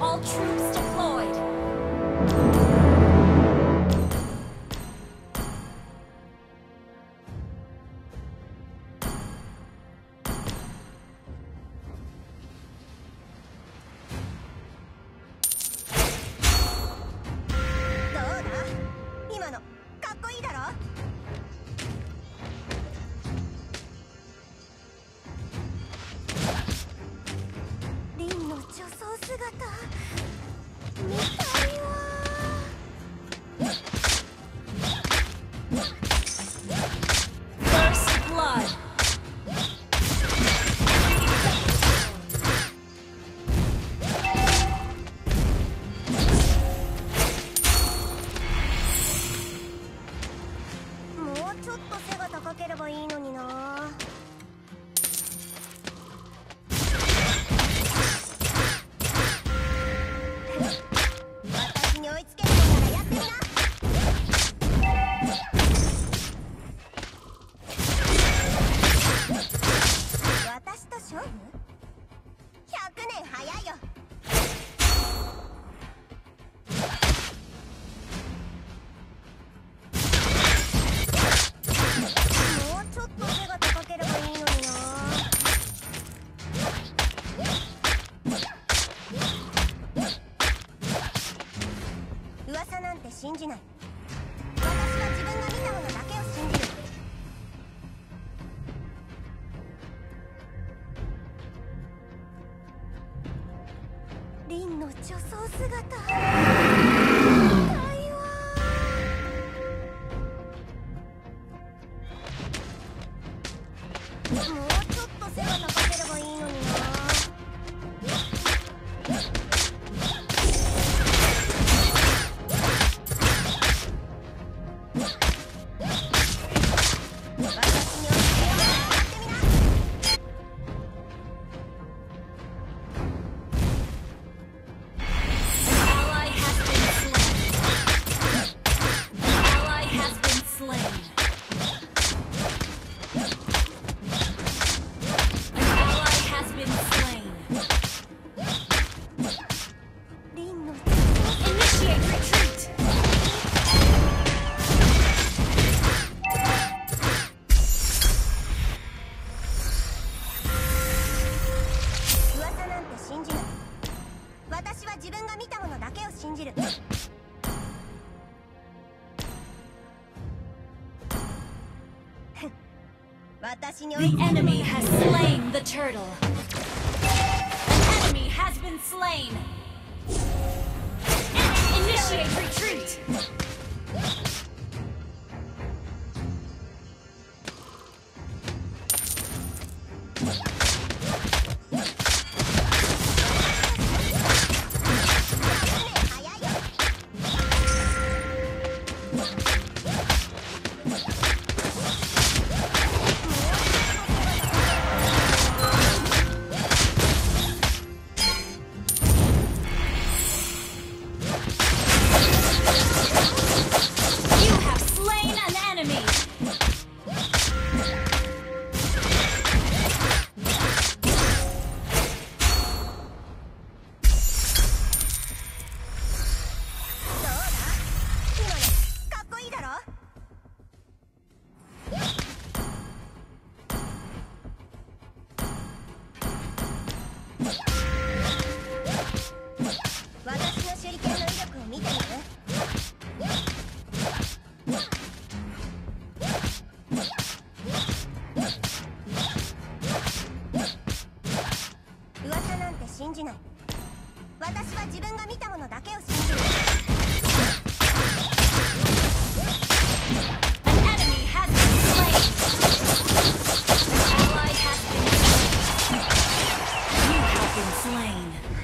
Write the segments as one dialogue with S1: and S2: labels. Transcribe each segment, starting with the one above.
S1: All troops
S2: 信じない。私は自分が見たものだけを信じる。凛の女装姿。
S1: Yeah. slain.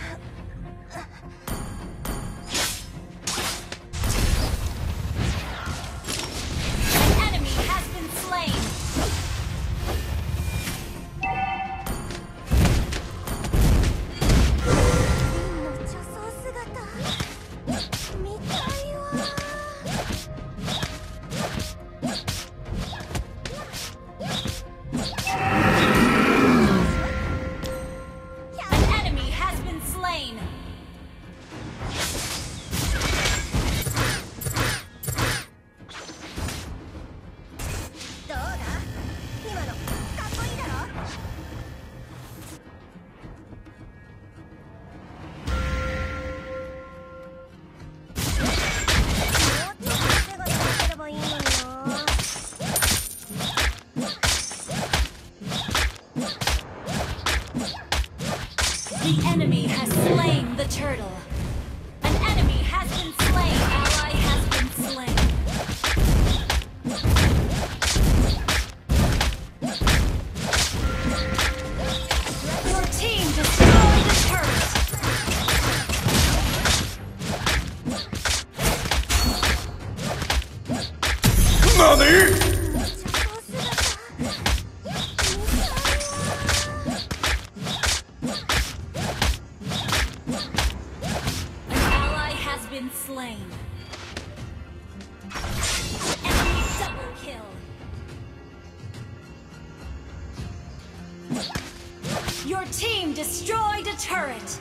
S1: The enemy has slain the turtle. slain.
S2: Double kill. Your team destroyed a turret.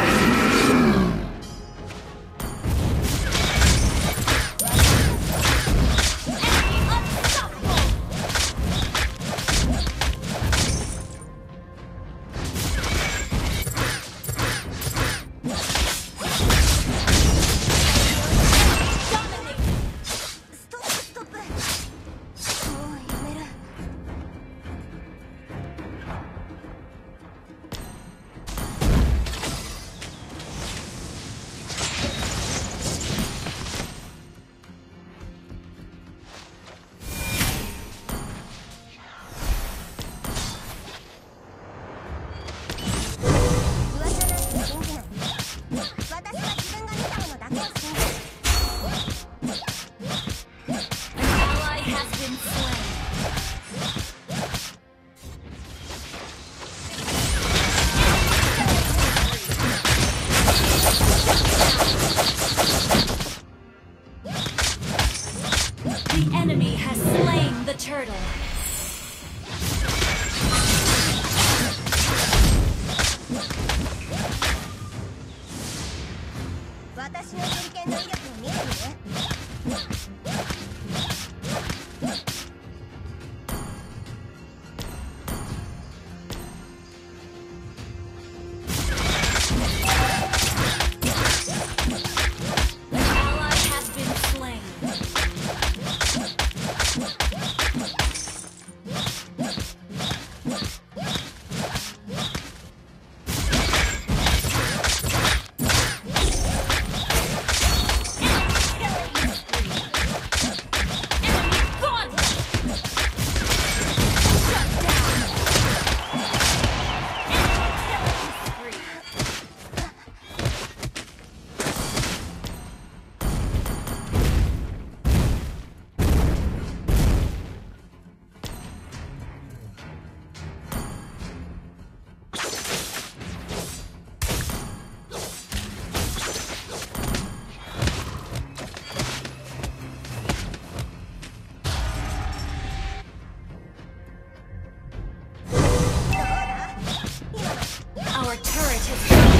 S1: Just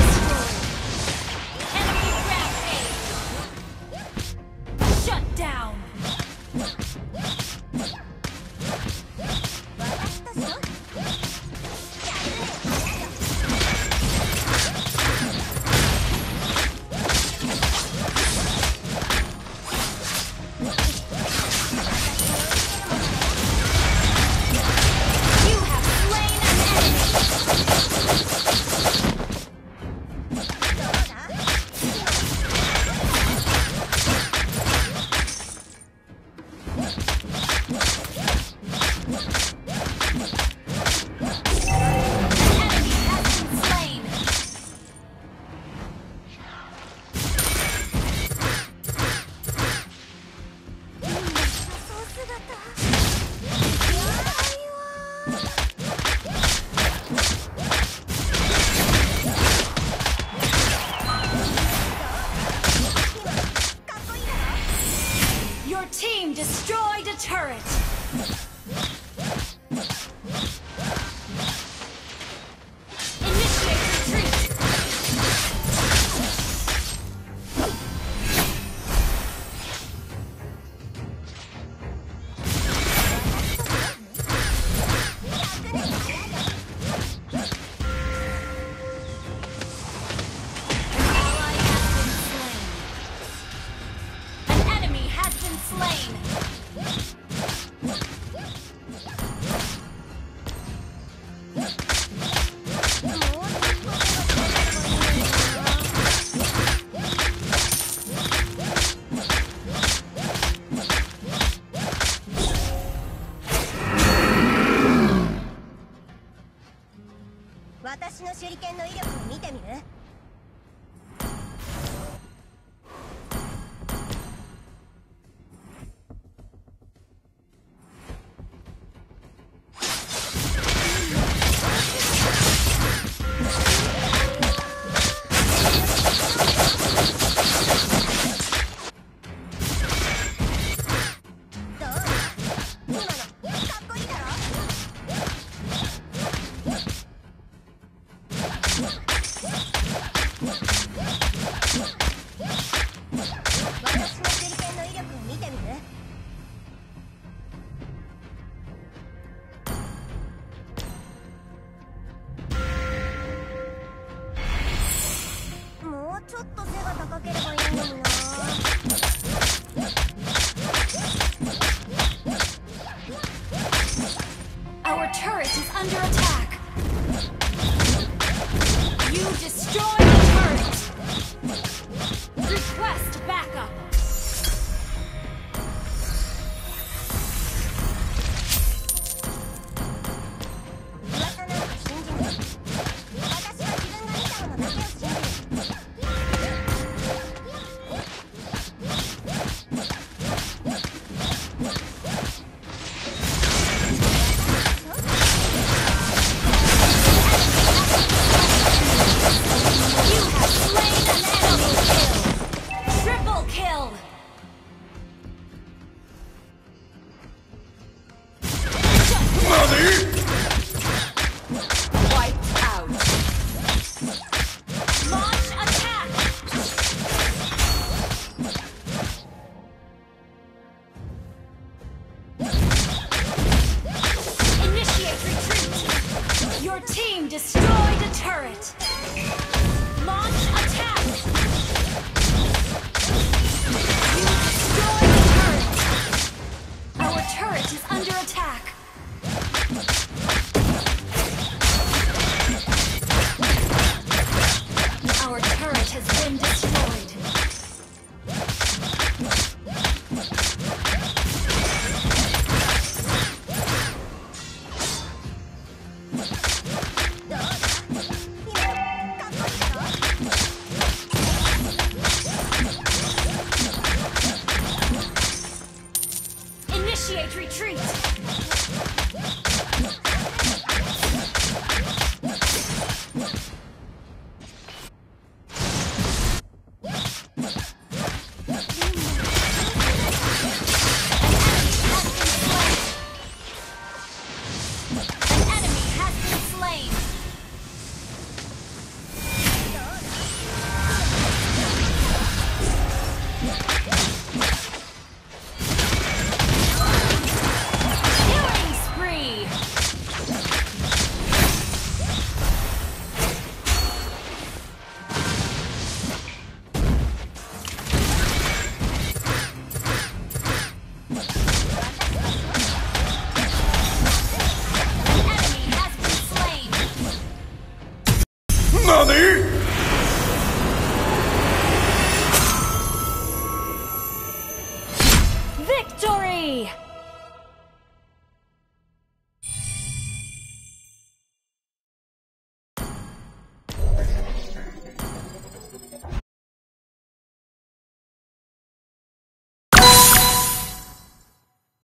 S1: 私の手裏剣の威力を見てみる？
S2: Turret is under attack. You destroyed the turret. Request backup.